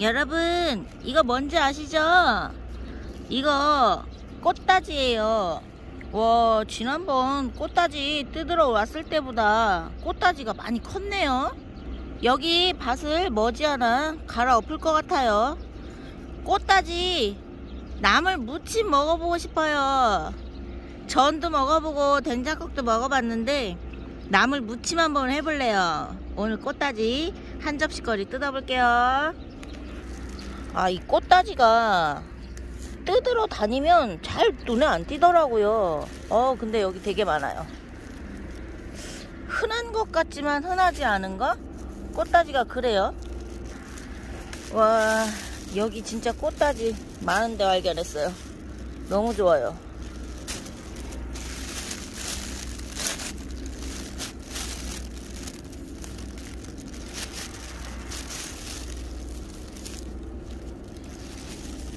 여러분 이거 뭔지 아시죠? 이거 꽃다지예요. 와 지난번 꽃다지 뜯으러 왔을 때보다 꽃다지가 많이 컸네요. 여기 밭을 머지않아 갈아엎을 것 같아요. 꽃다지 나물 무침 먹어보고 싶어요. 전도 먹어보고 된장국도 먹어봤는데 나물 무침 한번 해볼래요. 오늘 꽃다지 한 접시거리 뜯어볼게요 아 이 꽃다지가 뜯으러 다니면 잘 눈에 안 띄더라고요. 어 근데 여기 되게 많아요. 흔한 것 같지만 흔하지 않은 거? 꽃다지가 그래요? 와 여기 진짜 꽃다지 많은데 발견했어요. 너무 좋아요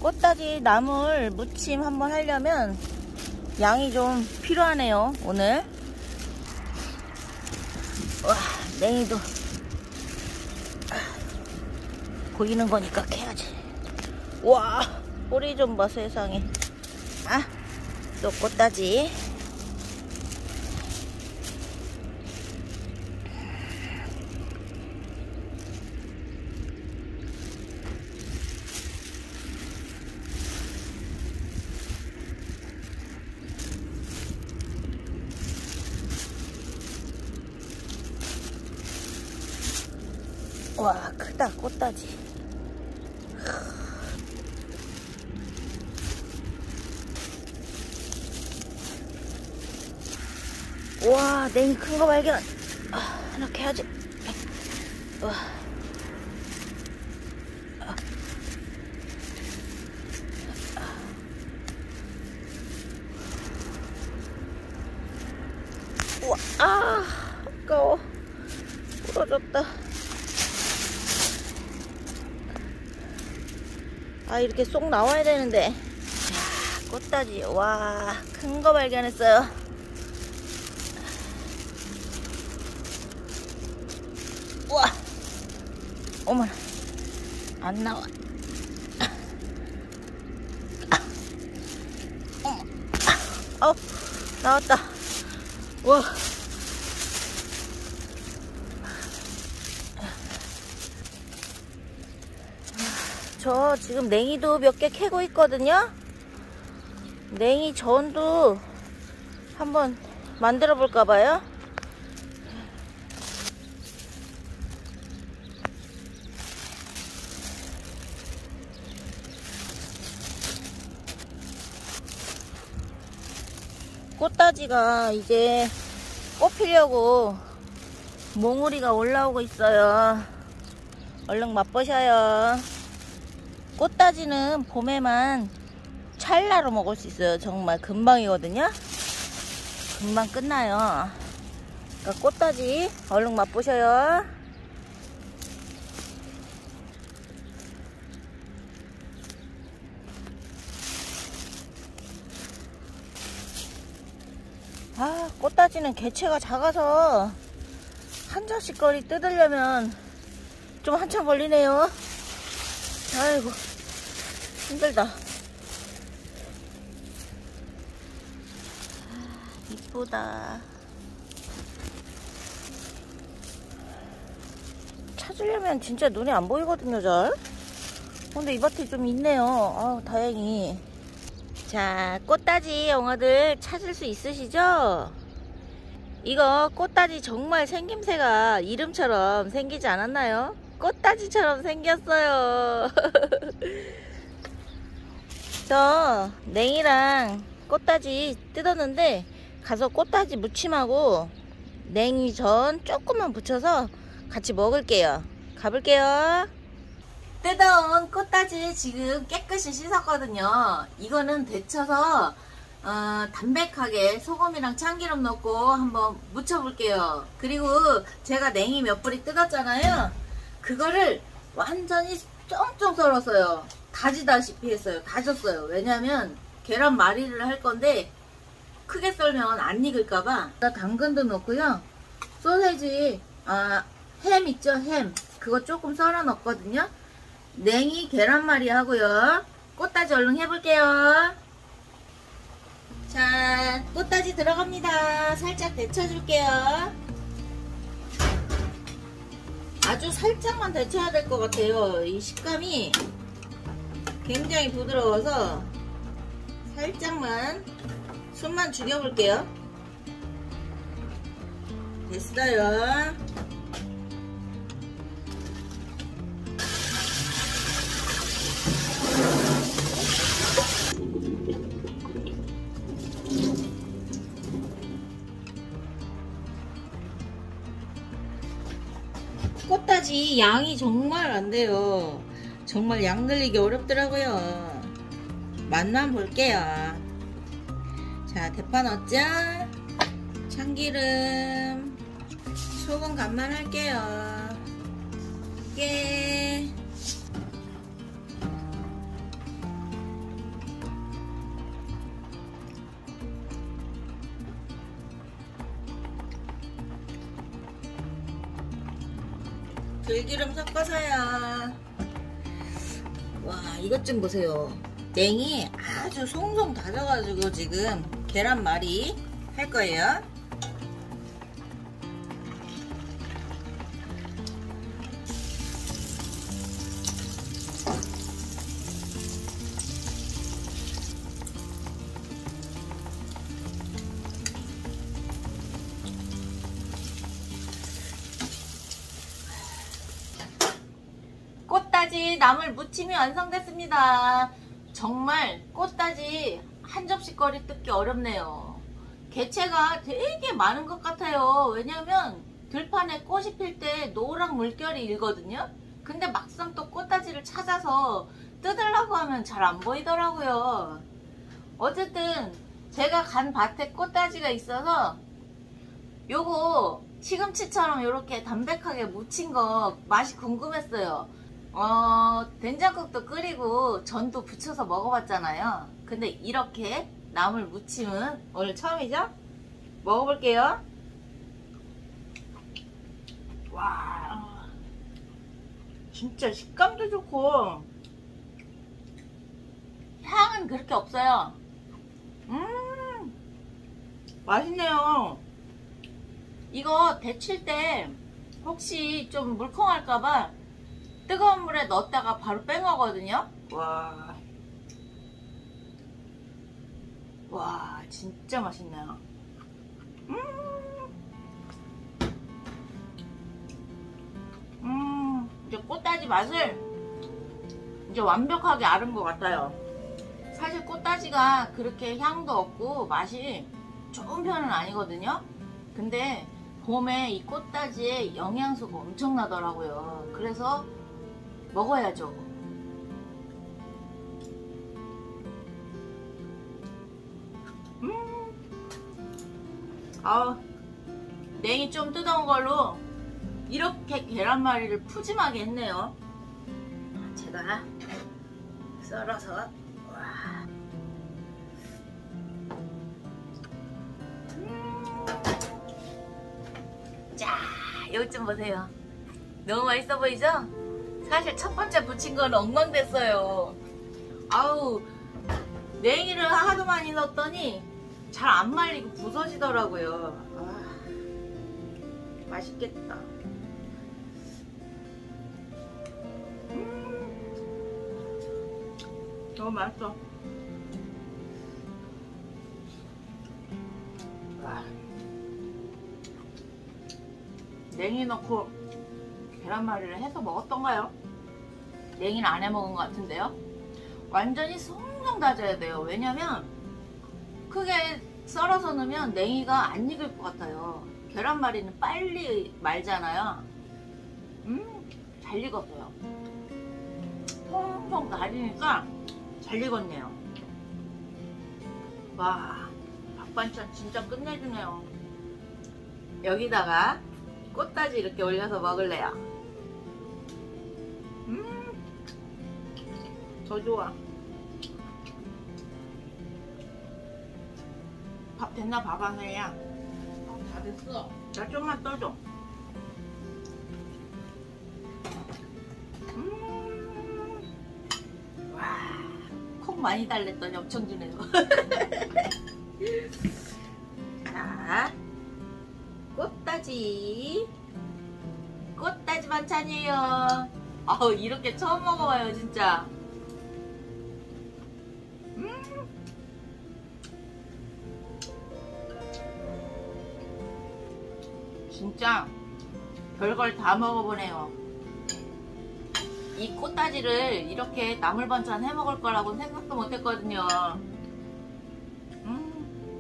꽃다지 나물 무침 한번 하려면 양이 좀 필요하네요 오늘. 와 냉이도. 보이는 거니까 캐야지. 와 뿌리 좀 봐 세상에. 아 또 꽃다지 와 크다 꽃다지. 와 냉이 큰 거 발견. 아, 이렇게 해야지. 와. 우와 아 아까워. 부러졌다 아 이렇게 쏙 나와야 되는데. 야, 꽃다지. 와 큰 거 발견했어요. 우와. 어머나. 안 나와. 어 나왔다. 와 저 지금 냉이도 몇 개 캐고 있거든요. 냉이 전도 한번 만들어 볼까 봐요. 꽃다지가 이제 꽃 피려고 몽우리가 올라오고 있어요. 얼른 맛보셔요. 꽃다지는 봄에만 찰나로 먹을 수 있어요. 정말 금방이거든요. 금방 끝나요. 그러니까 꽃다지 얼른 맛보셔요. 아, 꽃다지는 개체가 작아서 한 잔씩거리 뜯으려면 좀 한참 걸리네요. 아이고 힘들다. 아, 이쁘다. 찾으려면 진짜 눈에 안 보이거든요 잘. 근데 이 밭에 좀 있네요. 아 다행히. 자 꽃다지 영어들 찾을 수 있으시죠? 이거 꽃다지 정말 생김새가 이름처럼 생기지 않았나요? 꽃다지처럼 생겼어요 저 냉이랑 꽃다지 뜯었는데 가서 꽃다지 무침하고 냉이 전 조금만 붙여서 같이 먹을게요. 가볼게요. 뜯어온 꽃다지 지금 깨끗이 씻었거든요. 이거는 데쳐서 어, 담백하게 소금이랑 참기름 넣고 한번 무쳐볼게요. 그리고 제가 냉이 몇 뿌리 뜯었잖아요. 그거를 완전히 쫑쫑 썰었어요 다지다시피 했어요 다졌어요 왜냐면 계란 말이를 할 건데 크게 썰면 안 익을까봐 당근도 넣고요 소세지 아, 햄 있죠 햄 그거 조금 썰어 넣었거든요 냉이 계란말이 하고요. 꽃다지 얼른 해볼게요. 자, 꽃다지 들어갑니다. 살짝 데쳐줄게요. 아주 살짝만 데쳐야 될 것 같아요. 이 식감이 굉장히 부드러워서 살짝만 손만 죽여볼게요. 됐어요. 꽃다지 양이 정말 안 돼요. 정말 양 늘리기 어렵더라고요. 맛만 볼게요. 자, 대파 넣자. 참기름. 소금 간만 할게요. 깨. 들기름 섞어서요. 와, 이것 좀 보세요. 냉이 아주 송송 다져가지고 지금 계란말이 할 거예요. 꽃다지 나물 무침이 완성됐습니다. 정말 꽃다지 한 접시거리 뜯기 어렵네요. 개체가 되게 많은 것 같아요. 왜냐면 들판에 꽃이 필 때 노랑 물결이 일거든요. 근데 막상 또 꽃다지를 찾아서 뜯으려고 하면 잘 안 보이더라고요. 어쨌든 제가 간 밭에 꽃다지가 있어서 요거 시금치처럼 이렇게 담백하게 무친 거 맛이 궁금했어요. 어, 된장국도 끓이고 전도 부쳐서 먹어봤잖아요. 근데 이렇게 나물 무침은 오늘 처음이죠? 먹어볼게요. 와, 진짜 식감도 좋고 향은 그렇게 없어요. 음, 맛있네요. 이거 데칠 때 혹시 좀 물컹할까봐 뜨거운 물에 넣었다가 바로 빼먹거든요. 와. 와, 진짜 맛있네요. 음. 음, 이제 꽃다지 맛을 이제 완벽하게 알은 것 같아요. 사실 꽃다지가 그렇게 향도 없고 맛이 좋은 편은 아니거든요. 근데 봄에 이 꽃다지에 영양소가 엄청나더라고요. 그래서 먹어야죠. 음. 아, 냉이 좀 뜯어온 걸로 이렇게 계란말이를 푸짐하게 했네요. 제가 썰어서 와. 음. 자, 이것 좀 보세요. 너무 맛있어 보이죠? 사실 첫 번째 부친 건 엉망됐어요. 아우, 냉이를 하도 많이 넣었더니 잘 안 말리고 부서지더라고요. 아, 맛있겠다. 음, 너무 맛있어. 아, 냉이 넣고 계란말이를 해서 먹었던가요? 냉이는 안 해 먹은 것 같은데요. 완전히 송송 다져야 돼요. 왜냐면 크게 썰어서 넣으면 냉이가 안 익을 것 같아요. 계란말이는 빨리 말잖아요. 음, 잘 익었어요. 통통 다리니까 잘 익었네요. 와, 밥반찬 진짜 끝내주네요. 여기다가 꽃다지 이렇게 올려서 먹을래요. 더 좋아. 밥 됐나 봐봐, 세야. 다 됐어. 나 좀만 떠줘. 음, 많이 달랬더니 엄청 주네요. 자, 꽃다지. 꽃다지 반찬이에요. 아우, 이렇게 처음 먹어봐요, 진짜. 진짜 별걸 다 먹어보네요. 이 꽃다지를 이렇게 나물 반찬 해 먹을 거라고 생각도 못 했거든요. 음.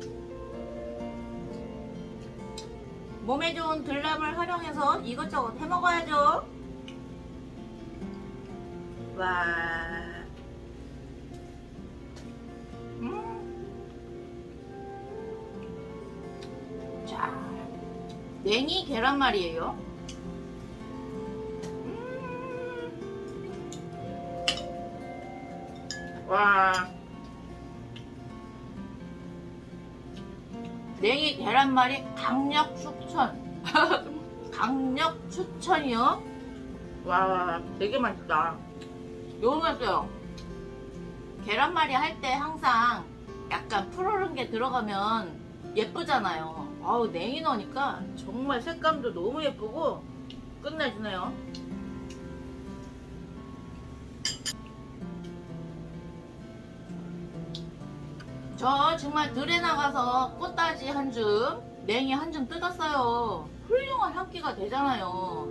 몸에 좋은 들나물 활용해서 이것저것 해 먹어야죠. 와. 냉이 계란말이에요. 와. 냉이 계란말이 강력 추천. 강력 추천이요. 와, 되게 맛있다. 너무 맛있어요. 계란말이 할 때 항상 약간 푸르른 게 들어가면 예쁘잖아요. 아우, 냉이 넣으니까 정말 색감도 너무 예쁘고 끝내주네요. 저 정말 들에 나가서 꽃다지 한 줌, 냉이 한 줌 뜯었어요. 훌륭한 한 끼가 되잖아요.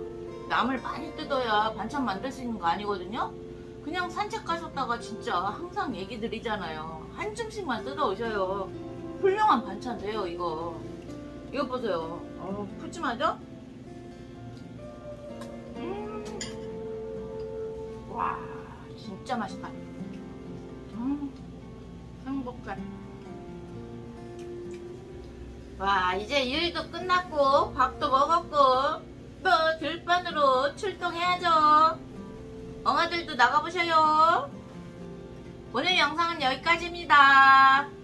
남을 많이 뜯어야 반찬 만들 수 있는 거 아니거든요? 그냥 산책 가셨다가 진짜 항상 얘기 드리잖아요. 한 줌씩만 뜯어 오셔요. 훌륭한 반찬 돼요, 이거. 이거 보세요. 어, 푸짐하죠? 음. 와, 진짜 맛있다. 음. 행복해. 와, 이제 일도 끝났고, 밥도 먹었고, 또 들판으로 출동해야죠. 엉아들도 나가보셔요. 오늘 영상은 여기까지입니다.